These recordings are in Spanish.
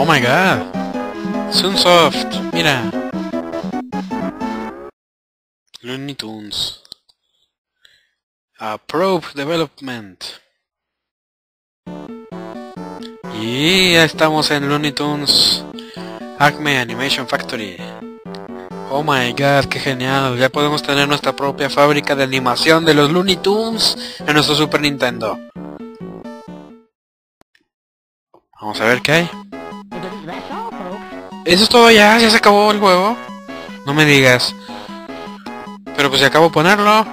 Oh my god. Sunsoft, mira. Looney Tunes. A Probe Development. Y ya estamos en Looney Tunes Acme Animation Factory. Oh my god, qué genial. Ya podemos tener nuestra propia fábrica de animación de los Looney Tunes en nuestro Super Nintendo. Vamos a ver qué hay. Eso es todo ya, ya se acabó el juego. No me digas. Pero pues ya acabo de ponerlo.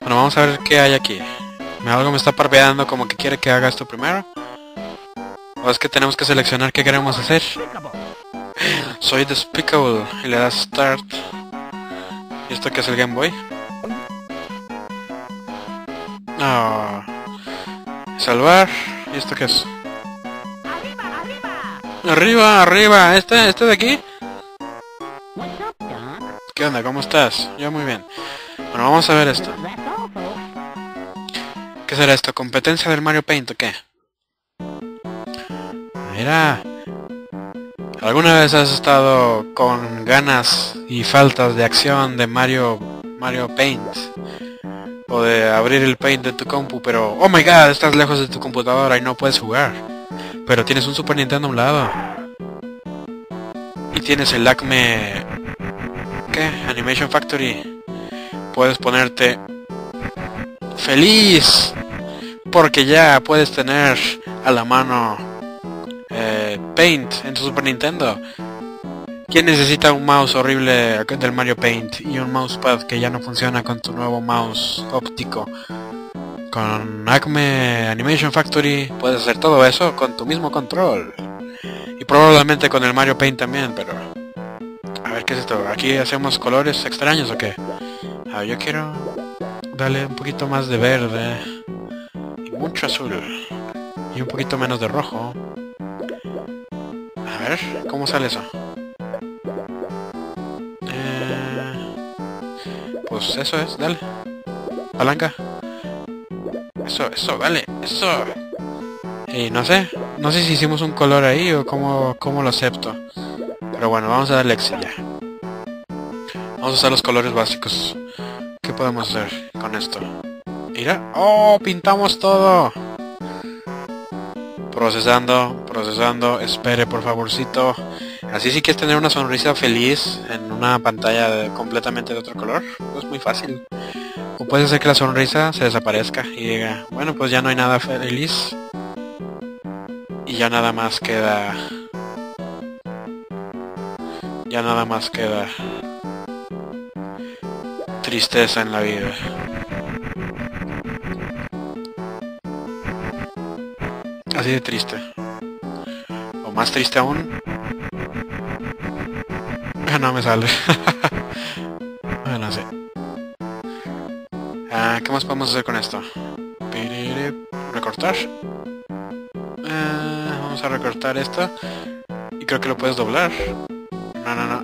Bueno, vamos a ver qué hay aquí. Algo me está parpadeando como que quiere que haga esto primero. O es que tenemos que seleccionar qué queremos hacer. Soy Despicable y le das Start. ¿Y esto qué es el Game Boy? Ah. Salvar. ¿Y esto qué es? Arriba, arriba. ¿Este, este de aquí? ¿Qué onda? ¿Cómo estás? Yo muy bien. Bueno, vamos a ver esto. ¿Qué será esto? ¿Competencia del Mario Paint o qué? Mira. ¿Alguna vez has estado con ganas y faltas de acción de Mario Mario Paint? O de abrir el Paint de tu compu, pero... ¡Oh my god! Estás lejos de tu computadora y no puedes jugar. Pero tienes un Super Nintendo a un lado. Y tienes el Acme... ¿Qué? Animation Factory. Puedes ponerte... ¡Feliz! Porque ya puedes tener a la mano eh, Paint en tu Super Nintendo. ¿Quién necesita un mouse horrible del Mario Paint y un mousepad que ya no funciona con tu nuevo mouse óptico? Con Acme Animation Factory puedes hacer todo eso con tu mismo control. Y probablemente con el Mario Paint también, pero... A ver, ¿qué es esto? ¿Aquí hacemos colores extraños o qué? A ver, yo quiero darle un poquito más de verde. Y mucho azul. Y un poquito menos de rojo. A ver, ¿cómo sale eso? Eh, pues eso es, dale. Palanca. Eso, eso, vale, eso. Y no sé, no sé si hicimos un color ahí o cómo, cómo lo acepto. Pero bueno, vamos a darle exit ya. Vamos a usar los colores básicos. ¿Qué podemos hacer con esto? Mira. ¡Oh! Pintamos todo. Procesando, procesando. Espere, por favorcito. Así sí quieres tener una sonrisa feliz en una pantalla completamente de otro color. Es muy fácil. O puede ser que la sonrisa se desaparezca y diga, bueno, pues ya no hay nada feliz. Y ya nada más queda... Ya nada más queda... Tristeza en la vida. Así de triste. O más triste aún. No me sale. más podemos hacer con esto? Recortar. Ah, vamos a recortar esto. Y creo que lo puedes doblar. No, no, no.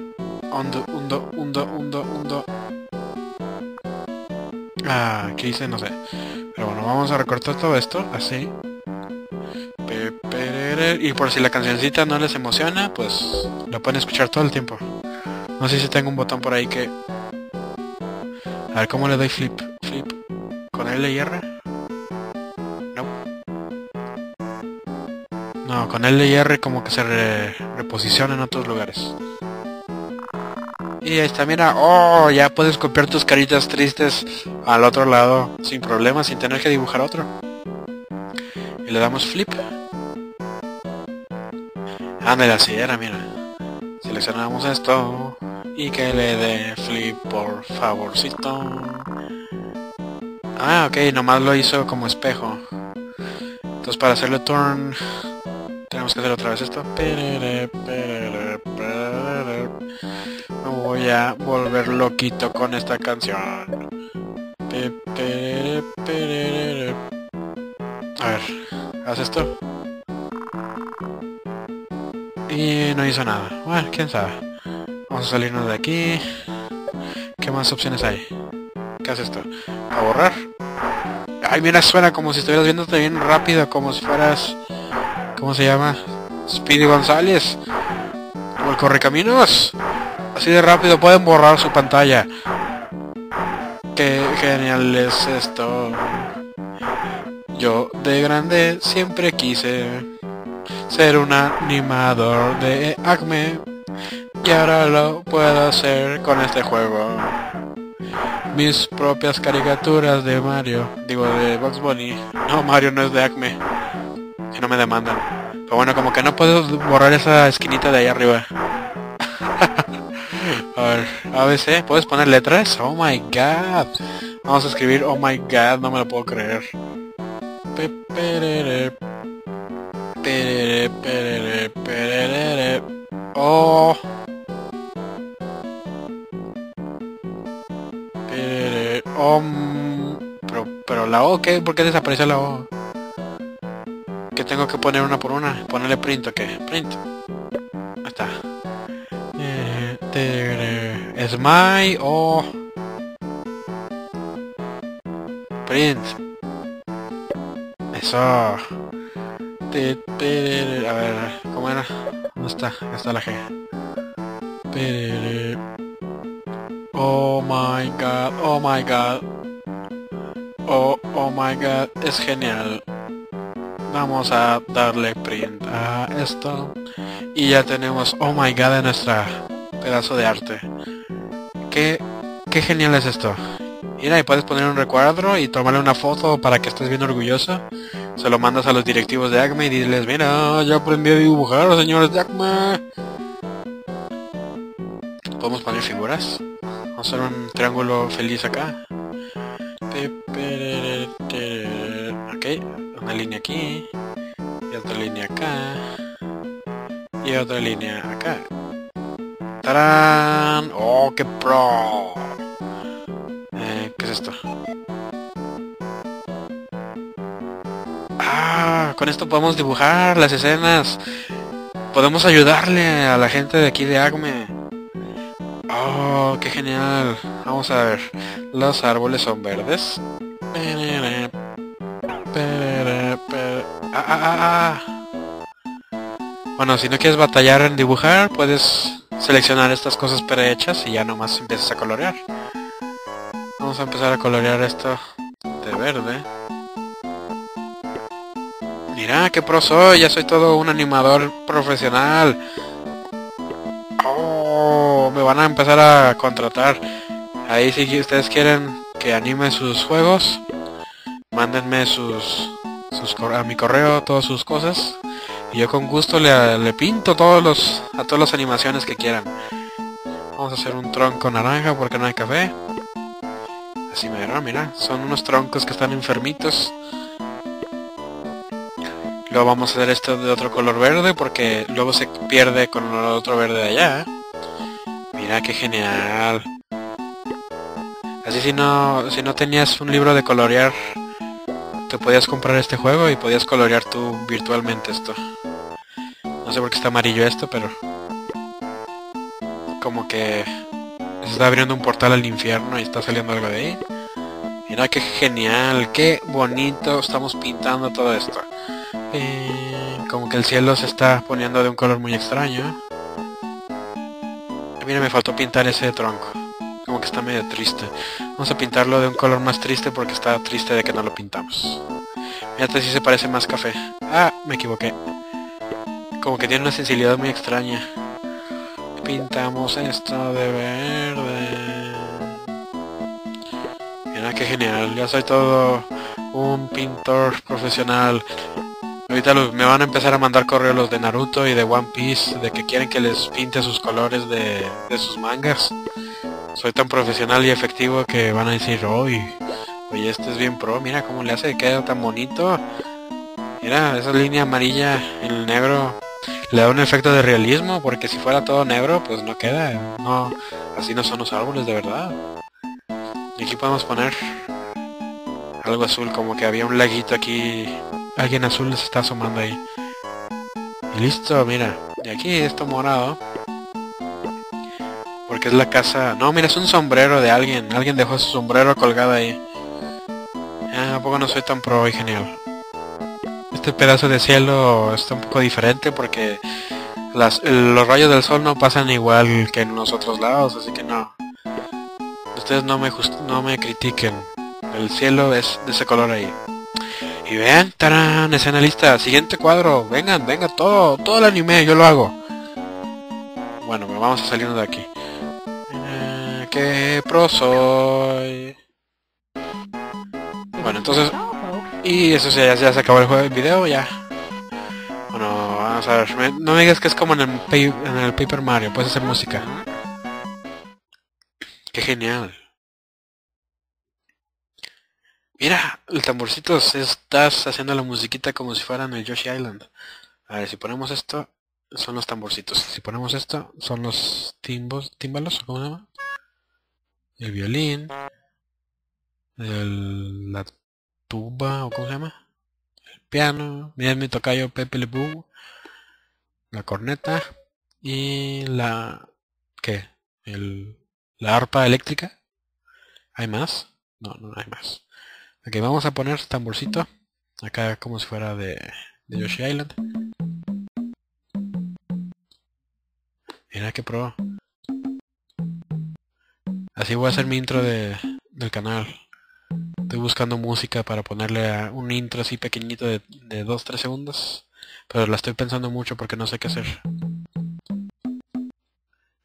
Hundo, hundo, hundo, hundo, hundo. Ah, ¿qué hice? No sé. Pero bueno, vamos a recortar todo esto, así. Y por si la cancioncita no les emociona, pues lo pueden escuchar todo el tiempo. No sé si tengo un botón por ahí que... A ver cómo le doy flip. Flip. ¿Con L y R? No. No, con L y R como que se reposiciona en otros lugares. Y ahí está, mira, oh, ya puedes copiar tus caritas tristes al otro lado sin problema, sin tener que dibujar otro. Y le damos flip. Ándale, así era, mira. Seleccionamos esto y que le dé flip por favorcito. Ah, ok, nomás lo hizo como espejo. Entonces para hacerle turn tenemos que hacer otra vez esto. Me voy a volver loquito con esta canción. A ver, haz esto. Y no hizo nada. Bueno, quién sabe. Vamos a salirnos de aquí. ¿Qué más opciones hay? ¿Qué hace esto? ¿A borrar? Ay, mira, suena como si estuvieras viéndote bien rápido, como si fueras... ¿Cómo se llama? Speedy González. Como el correcaminos. Así de rápido pueden borrar su pantalla. Qué genial es esto. Yo de grande siempre quise ser un animador de Acme. Y ahora lo puedo hacer con este juego. Mis propias caricaturas de Mario. Digo, de Bugs Bunny. No, Mario no es de Acme. Que no me demandan. Pero bueno, como que no puedo borrar esa esquinita de ahí arriba. a ver, ABC, ¿puedes poner letras? Oh my god. Vamos a escribir oh my god, no me lo puedo creer. Oh. Pero, pero la O, ¿qué? ¿Por qué desapareció la O? Que tengo que poner una por una. Ponerle print o qué? Print. Ahí está. Eh, es o print. Eso. A ver, ¿cómo era? ¿Dónde está? Ahí está la G. Oh my god, oh my god. Oh, oh my god, es genial. Vamos a darle print a esto. Y ya tenemos oh my god en nuestra pedazo de arte. Qué, qué genial es esto. Mira, y puedes poner un recuadro y tomarle una foto para que estés bien orgulloso. Se lo mandas a los directivos de Acme y diles, mira, ya aprendí a dibujar, señores de Acme. Podemos poner figuras. Vamos a hacer un triángulo feliz acá. Ok, una línea aquí. Y otra línea acá. Y otra línea acá. ¡Tarán! ¡Oh, qué pro! Eh, ¿Qué es esto? Ah, con esto podemos dibujar las escenas. Podemos ayudarle a la gente de aquí de Acme. Oh, qué genial. Vamos a ver. Los árboles son verdes. Ah, ah, ah, bueno, si no quieres batallar en dibujar, puedes seleccionar estas cosas prehechas y ya nomás empiezas a colorear. Vamos a empezar a colorear esto de verde. Mira, qué pro soy, ya soy todo un animador profesional me van a empezar a contratar. Ahí si ustedes quieren que anime sus juegos, mándenme sus, sus a mi correo todas sus cosas y yo con gusto le, pinto todos los a todas las animaciones que quieran. Vamos a hacer un tronco naranja porque no hay café. Así me verán, mira, son unos troncos que están enfermitos. Luego vamos a hacer esto de otro color verde porque luego se pierde con el otro verde de allá. Mira qué genial. Así si no, si no tenías un libro de colorear, te podías comprar este juego y podías colorear tú virtualmente esto. No sé por qué está amarillo esto, pero... Como que... Se está abriendo un portal al infierno y está saliendo algo de ahí. Mira qué genial, qué bonito estamos pintando todo esto. Eh, como que el cielo se está poniendo de un color muy extraño. Mira, me faltó pintar ese tronco. Como que está medio triste. Vamos a pintarlo de un color más triste porque está triste de que no lo pintamos. Fíjate si se parece más café. Ah, me equivoqué. Como que tiene una sensibilidad muy extraña. Pintamos esto de verde. Mira qué genial. Ya soy todo un pintor profesional. Ahorita me van a empezar a mandar correos los de Naruto y de One Piece de que quieren que les pinte sus colores de, sus mangas. Soy tan profesional y efectivo que van a decir, oye, oye, este es bien pro, mira cómo le hace, queda tan bonito. Mira, esa línea amarilla en el negro le da un efecto de realismo, porque si fuera todo negro, pues no queda. No, así no son los árboles de verdad. Y aquí podemos poner algo azul, como que había un laguito aquí Alguien azul les está asomando ahí. Y listo, mira. Y aquí esto morado. Porque es la casa... No, mira, es un sombrero de alguien. Alguien dejó su sombrero colgado ahí. Ah, ¿a poco no soy tan pro y genial? este pedazo de cielo está un poco diferente porque los rayos del sol no pasan igual que en los otros lados, así que no. Ustedes no me no me critiquen. El cielo es de ese color ahí. Y vean, tarán, escena lista, siguiente cuadro, vengan, venga, todo, todo el anime, yo lo hago. Bueno, pero vamos a salirnos de aquí. Eh, qué pro soy. Bueno, entonces... Y eso ya, ya se acabó el juego, el video, ya. Bueno, vamos a ver. no me digas que es como en el, en el Paper Mario, puedes hacer música. Qué genial. Mira, el tamborcito estás haciendo la musiquita como si fuera en el Yoshi Island. A ver, si ponemos esto, son los tamborcitos. Si ponemos esto, son los timbos, tímbalos, ¿cómo se llama? El violín. El, la tuba, ¿o cómo se llama? El piano. Mira mi tocayo Pepe Le Boo. La corneta. Y la... ¿Qué? El, la arpa eléctrica. ¿Hay más? No, no hay más. Ok, vamos a poner tamborcito. Acá como si fuera de, de Yoshi Island. Mira que pro. Así voy a hacer mi intro de, del canal. Estoy buscando música para ponerle un intro así pequeñito de 2-3 segundos. Pero la estoy pensando mucho porque no sé qué hacer.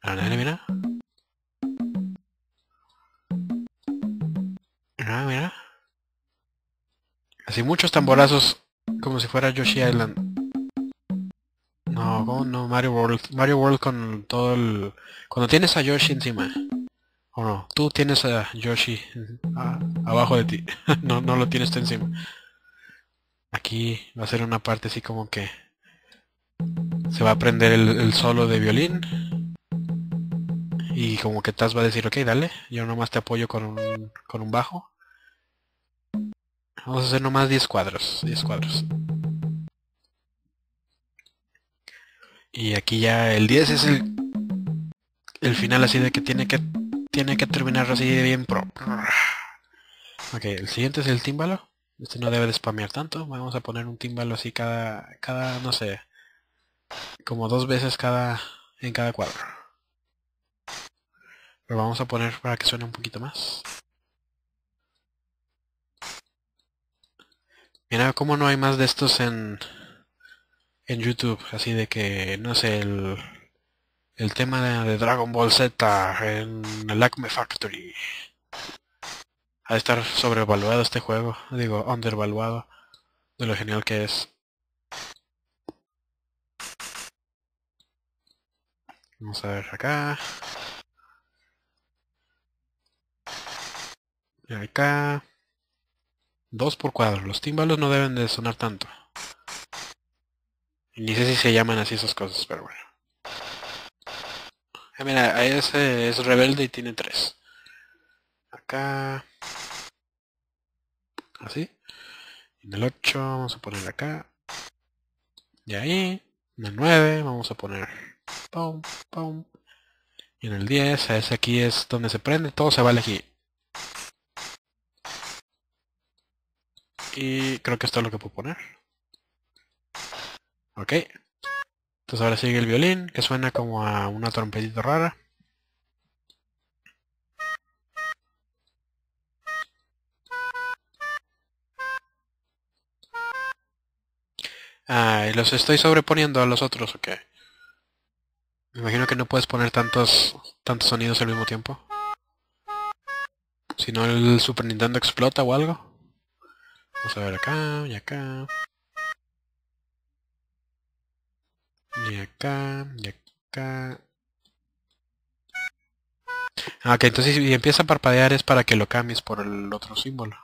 Ah, mira, mira. Así muchos tamborazos como si fuera Yoshi Island. No, ¿cómo no? Mario World. Mario World con todo el... Cuando tienes a Yoshi encima. O no, tú tienes a Yoshi abajo de ti. no, no lo tienes tú encima. Aquí va a ser una parte así como que... Se va a aprender el, solo de violín. Y como que Taz va a decir, ok, dale, yo nomás te apoyo con un, con un bajo. Vamos a hacer nomás 10 cuadros. 10 cuadros. Y aquí ya el 10 es el, el final así de que tiene que tiene que terminar así de bien pro. Ok, el siguiente es el tímbalo. Este no debe de spamear tanto. Vamos a poner un tímbalo así cada, cada, no sé, como dos veces cada, en cada cuadro. Lo vamos a poner para que suene un poquito más. Mira cómo no hay más de estos en en YouTube, así de que no sé el el tema de, Dragon Ball Z en el Acme Factory. Ha de estar sobrevaluado este juego, digo, undervaluado de lo genial que es. Vamos a ver acá. Y acá. Dos por cuadro. Los tímbalos no deben de sonar tanto. Ni sé si se llaman así esas cosas, pero bueno. Ah, mira, ese es rebelde y tiene tres. Acá. Así. En el 8 vamos a poner acá. Y ahí. En el 9 vamos a poner. Pum, pum. Y en el 10, ese aquí es donde se prende. Todo se vale aquí. Y creo que esto es lo que puedo poner. Ok. Entonces ahora sigue el violín, que suena como a una trompetita rara. Ah, y los estoy sobreponiendo a los otros, ok. Me imagino que no puedes poner tantos tantos sonidos al mismo tiempo. Si no el Super Nintendo explota o algo. Vamos a ver acá y acá. Y acá, y acá. Ah, ok, entonces si empieza a parpadear es para que lo cambies por el otro símbolo.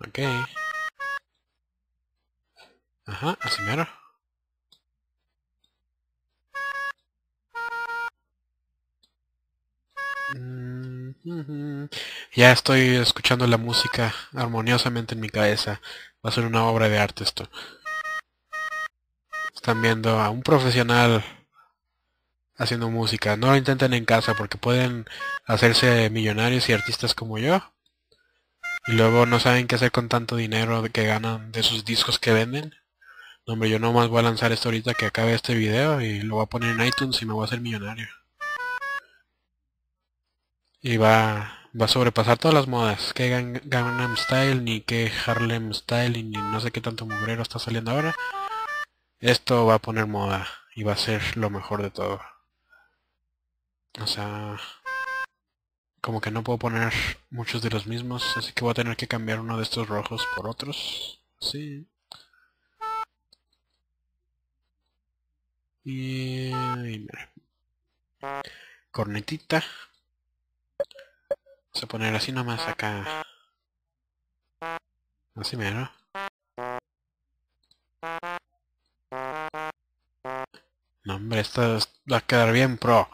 Ok. Ajá, así mero. Ya estoy escuchando la música armoniosamente en mi cabeza. Va a ser una obra de arte esto. Están viendo a un profesional haciendo música. No lo intenten en casa porque pueden hacerse millonarios y artistas como yo. Y luego no saben qué hacer con tanto dinero que ganan de sus discos que venden. No, hombre, yo nomás voy a lanzar esto ahorita que acabe este video y lo voy a poner en iTunes y me voy a hacer millonario. Y va, va a sobrepasar todas las modas. Que Gangnam Style, ni que Harlem Style, ni no sé qué tanto mugrero está saliendo ahora. Esto va a poner moda y va a ser lo mejor de todo. O sea, como que no puedo poner muchos de los mismos, así que voy a tener que cambiar uno de estos rojos por otros. Sí. Y, mira. Cornetita. Vamos a poner así nomás acá. Así mero. No, hombre, esto va a quedar bien pro.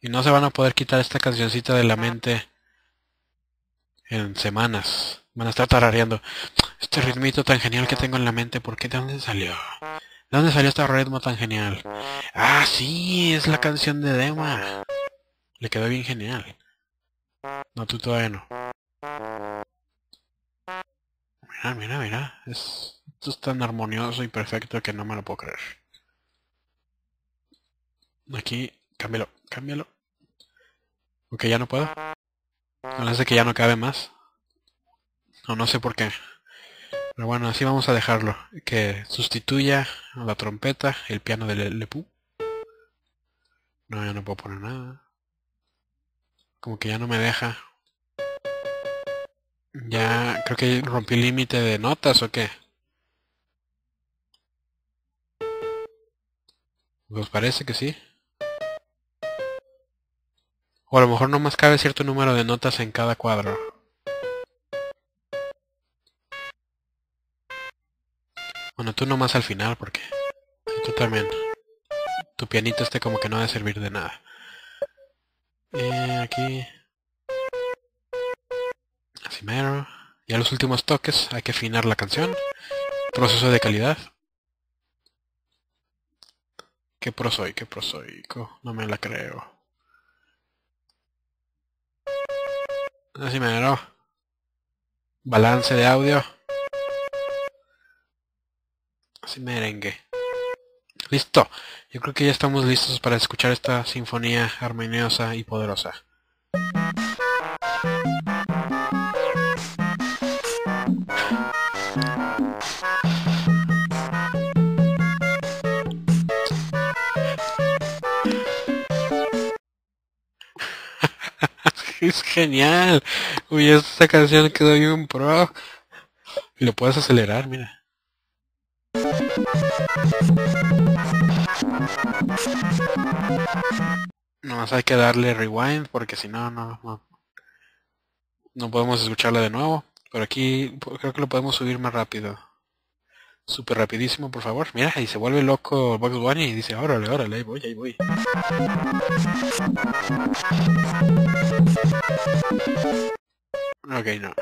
Y no se van a poder quitar esta cancioncita de la mente en semanas. Van a estar tarareando. Este ritmito tan genial que tengo en la mente, ¿por qué? ¿De dónde salió? ¿De dónde salió este ritmo tan genial? Ah, sí, es la canción de Dema. Le quedó bien genial. No, tú todavía no. Mira, mira, mira. Es, esto es tan armonioso y perfecto que no me lo puedo creer. Aquí, cámbialo, cámbialo. Ok, ya no puedo. No sé que ya no cabe más. No, no sé por qué. Pero bueno, así vamos a dejarlo. Que sustituya a la trompeta el piano de Lepú. No, ya no puedo poner nada. Como que ya no me deja. Ya creo que rompí el límite de notas o qué. Pues parece que sí. O a lo mejor no más cabe cierto número de notas en cada cuadro. Bueno, tú nomás al final porque... tú también. Tu pianito este como que no debe servir de nada. Eh, aquí... Así mero. Y a los últimos toques hay que afinar la canción. Proceso de calidad. Qué qué prosoico. No me la creo. Así mero. Balance de audio. Así merengue. Listo. Yo creo que ya estamos listos para escuchar esta sinfonía armoniosa y poderosa. es genial. Uy, esta canción quedó bien pro. Y lo puedes acelerar, mira. No más hay que darle rewind porque si no, no, no, no podemos escucharla de nuevo. Pero aquí creo que lo podemos subir más rápido. Súper rapidísimo, por favor. Mira, y se vuelve loco Bugs Bunny y dice, órale, órale, ahí voy, ahí voy. Ok, no.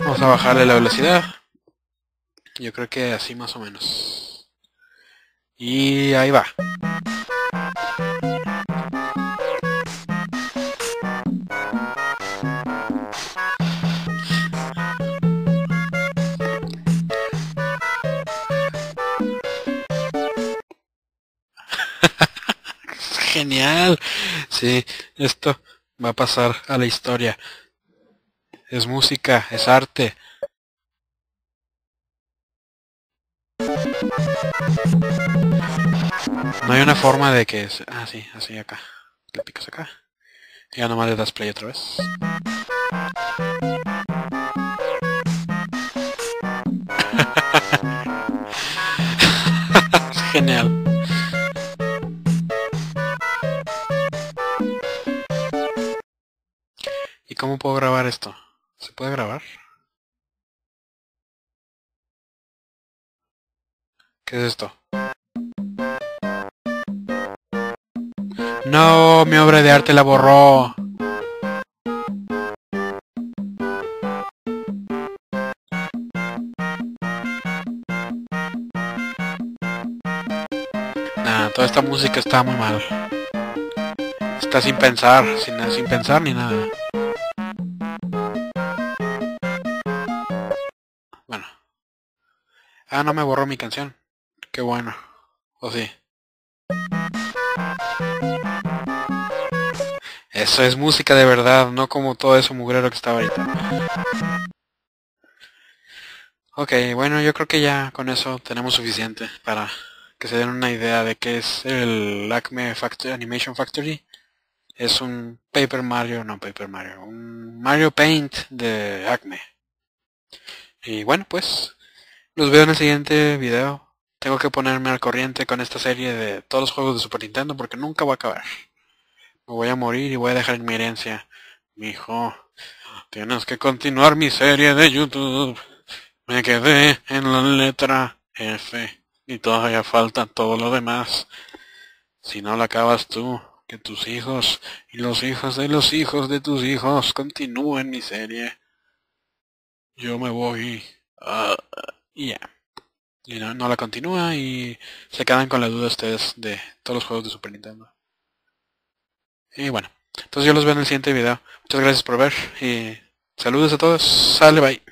Vamos a bajarle la velocidad. Yo creo que así más o menos. Y ahí va. genial. Sí, esto va a pasar a la historia. Es música, es arte. No hay una forma de que... Es... Ah, sí, así acá. Le picas acá. Y ya nomás le das play otra vez. Genial. ¿Cómo puedo grabar esto? ¿Se puede grabar? ¿Qué es esto? No, mi obra de arte la borró. Nah, toda esta música está muy mal. Está sin pensar, sin, sin pensar ni nada. Bueno. Ah, no me borró mi canción. Qué bueno. ¿O sí? Eso es música de verdad, no como todo eso mugrero que estaba ahorita. Ok, bueno, yo creo que ya con eso tenemos suficiente para que se den una idea de qué es el Acme Animation Factory. Es un Paper Mario, no Paper Mario, un Mario Paint de Acme. Y bueno, pues los veo en el siguiente video. Tengo que ponerme al corriente con esta serie de todos los juegos de Super Nintendo porque nunca va a acabar. Me voy a morir y voy a dejar en mi herencia. Mi hijo, tienes que continuar mi serie de YouTube. Me quedé en la letra F y todavía falta todo lo demás. Si no la acabas tú, que tus hijos y los hijos de los hijos de tus hijos continúen mi serie. Yo me voy. Uh, ya. Y no, no, la continúa y se quedan con la duda ustedes de todos los juegos de Super Nintendo. Y bueno, entonces yo los veo en el siguiente video. Muchas gracias por ver y saludos a todos. Sale, bye.